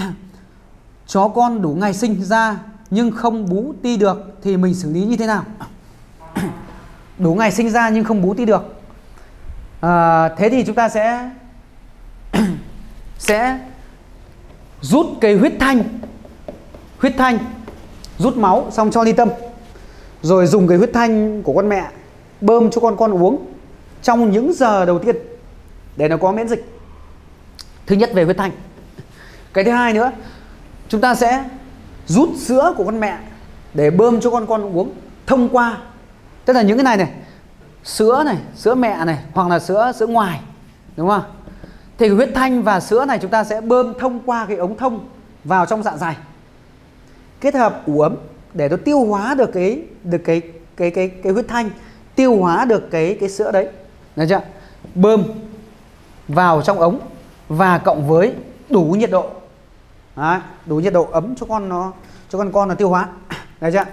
chó con đủ ngày sinh ra nhưng không bú ti được thì mình xử lý như thế nào? Đủ ngày sinh ra nhưng không bú ti được. À, thế thì chúng ta sẽ sẽ rút cái huyết thanh huyết thanh rút máu xong cho ly tâm rồi dùng cái huyết thanh của con mẹ bơm cho con con uống trong những giờ đầu tiên để nó có miễn dịch. Thứ nhất về huyết thanh cái thứ hai nữa, chúng ta sẽ rút sữa của con mẹ để bơm cho con con uống thông qua. Tức là những cái này này, sữa này, sữa mẹ này, hoặc là sữa sữa ngoài, đúng không? Thì huyết thanh và sữa này chúng ta sẽ bơm thông qua cái ống thông vào trong dạ dày. Kết hợp ủ ấm để nó tiêu hóa được cái được cái cái cái cái huyết thanh, tiêu hóa được cái cái sữa đấy. Được chưa? Bơm vào trong ống và cộng với đủ nhiệt độ đấy, đủ nhiệt độ ấm cho con nó cho con con nó tiêu hóa. Đấy chưa?